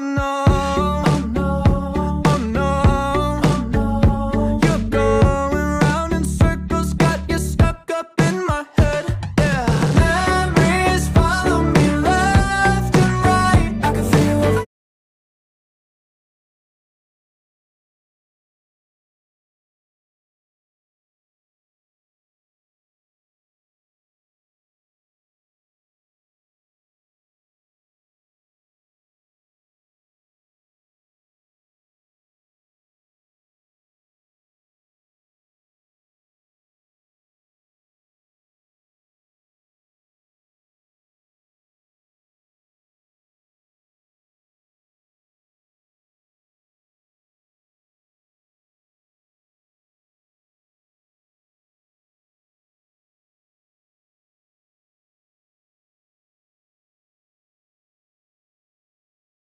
no, no.